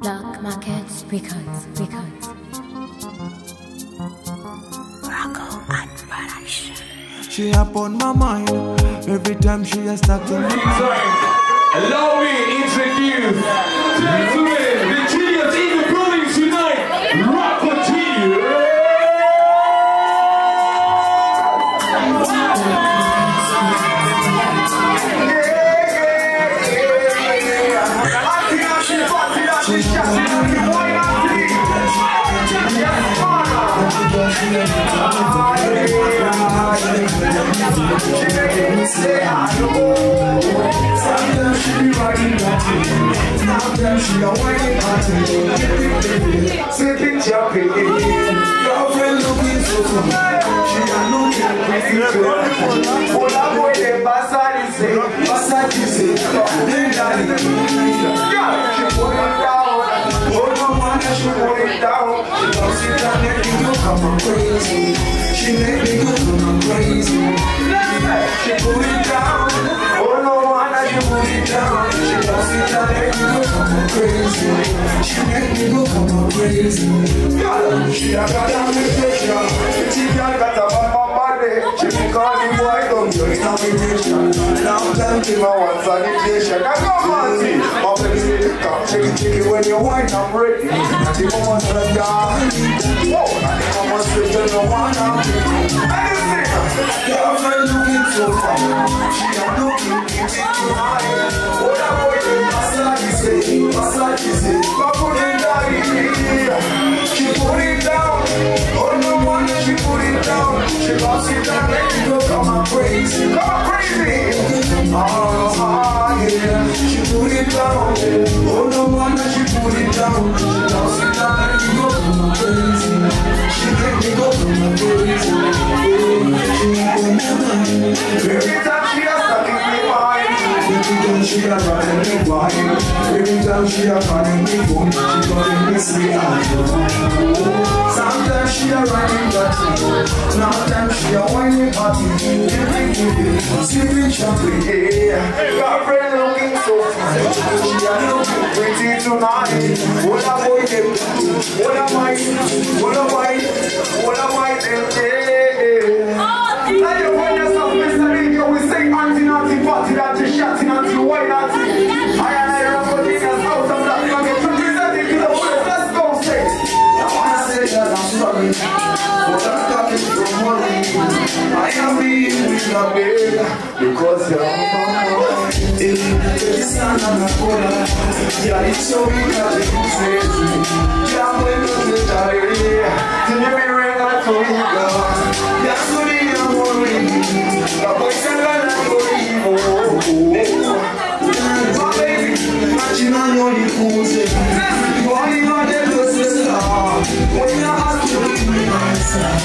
Black Markets Records, Records. Rocco and Production. She up on my mind every time she has stuck to me. Allow me to introduce, gentlemen, Sipping champagne, girlfriend looking so fine. She a looking pretty good. Oh, that boy dem Basadi say, Basadi say, then daddy. Yeah, on crazy. She make me go on crazy. She put it down. Oh no man, she put it down. She loves it and make me go on crazy. She make me go on crazy. She got a reputation. She got a. Boy. Long time till my one sanitation. I go fancy. My friend say, come check it, check it when you wine, I'm ready. And the mama said, yeah. Whoa, and the mama said, you know what I'm Anything. Girlfriend looking so fine. She a looking pretty fine. What a boy, She put it down. Oh wonder she put it down. She lost it let it go come on crazy. Come on crazy. Ah, yeah. She put it down. Oh no Time she a calling me phone. She calling me sweet Sometimes she a running dirty. Sometimes she a whining party. Every day, sipping champagne. Yeah. Girlfriend looking so fine. She a looking pretty tonight. What a boy. What am I? What am I? I'm. But I'm coming from worry. I am being with a big because you're mama. It's not a cola. Yeah, it's so weak that it's crazy. Yeah, I'm going to get out of. Can you be real like a nigga? Yeah, so the I'm worried. The boys are gonna go evil. My baby, imagine lips.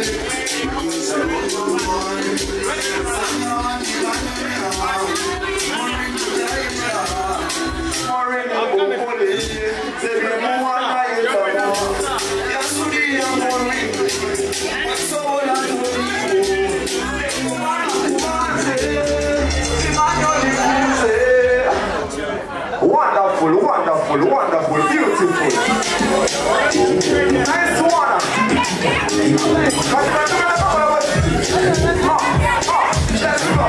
Ask you wonderful, wonderful, wonderful, beautiful. Nice one. Let's go.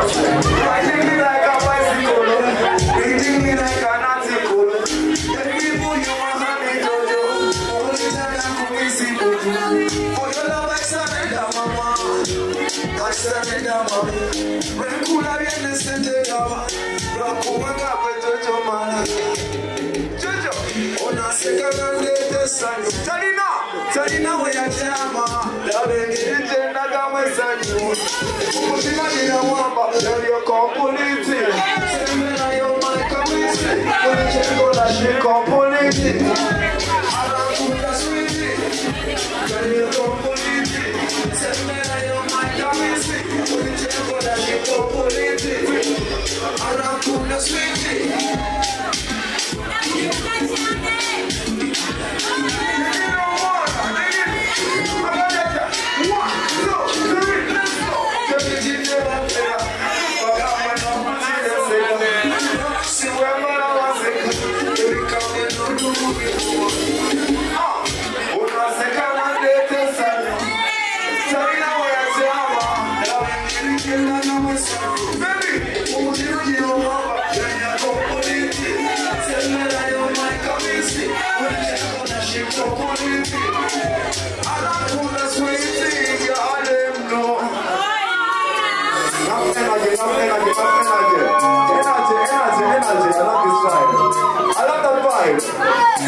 Me like a bicycle, me like you only maikamisi. Kunichengo la shi kompoliti. Arakunda switi. Yaliyo kompoliti. Semena yo maikamisi. Kunichengo la shi kompoliti. Arakunda switi. Energy,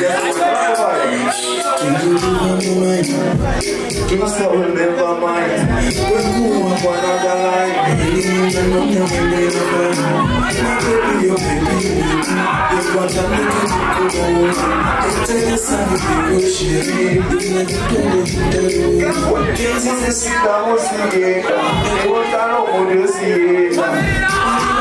Yes, I love the vibe. Do so will never mind. We're cool up another line. Guess what? This is the seed that was here. They want to know what you see.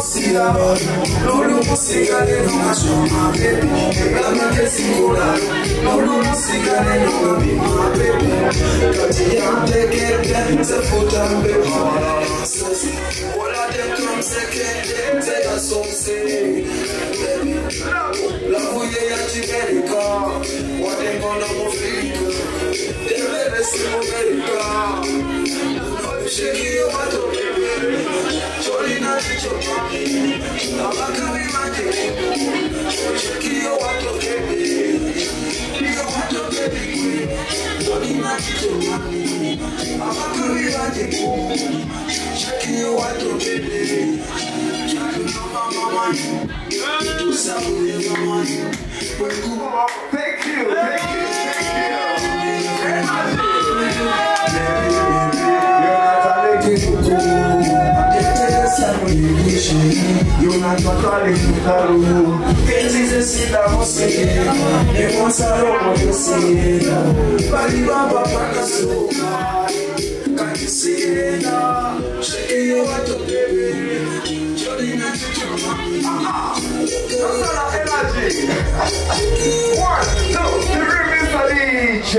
la mort Loulou, c'est galé dans ma chambre, ma bébé La main est singular Loulou, c'est galé dans ma vie, ma bébé Quand il y a des quelqu'un, c'est foutu un bébé Voilà des comme c'est baby thank Yonatwatwale kutaru Kenzize sida musegera Emosaro moyosera Bali baba pakasoka Kakisera Shekiyo watopebe Jolina chichoma Sasana energy One, two, three, Mr. DJ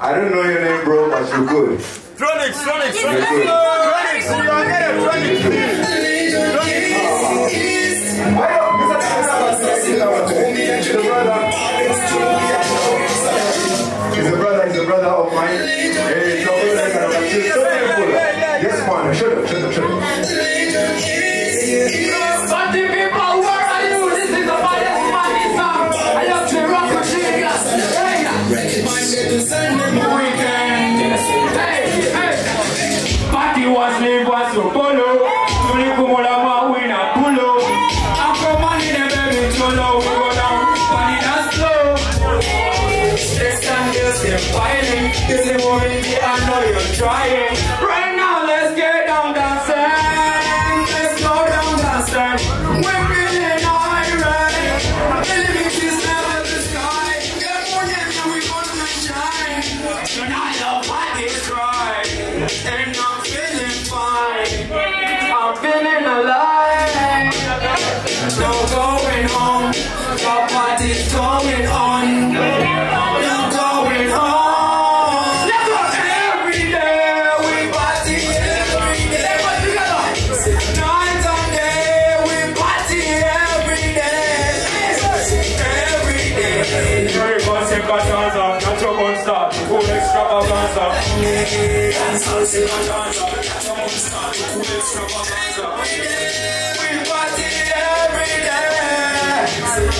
I don't know your name bro but you're good Tronix, Tronix, You're Tronix. good Tronix, you are there, Tronix. I We party every day.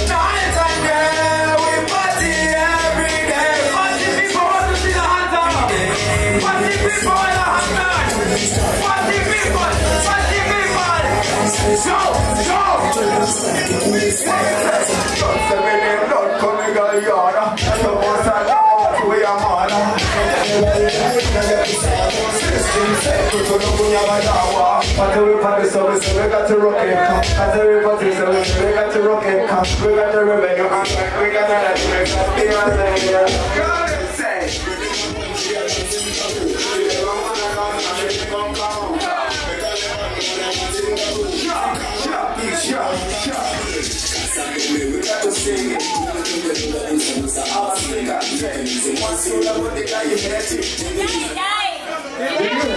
Night and day, we party every day. Party people want to see the hands up. Party people the hands up. Party people, party people. Show, show. Don't say We party, so we we got to rock it. We we we got to rock it. We got revenue, and we got next thing.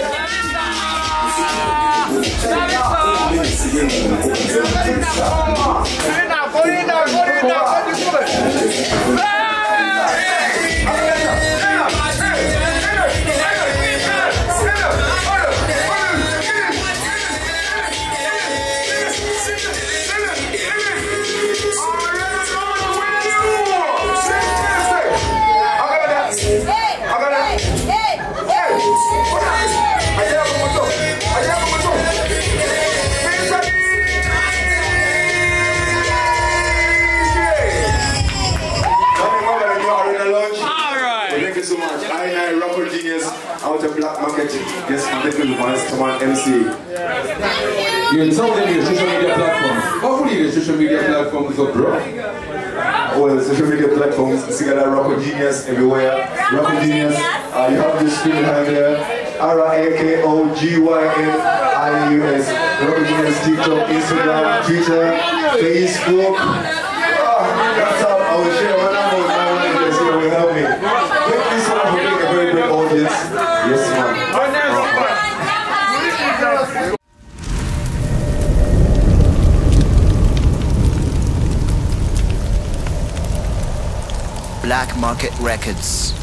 God say. Thank of Black Market. Yes, thank you once. Come on, MC. You tell them your social media platforms. Hopefully your social media platforms are bro. Well, social media platforms, that Rako Gynius everywhere. Rako Gynius, uh, you have the screen behind there. R-A-K-O-G-Y-N-I-U-S. Gynius, TikTok, Instagram, Twitter, Facebook. Black Market Records.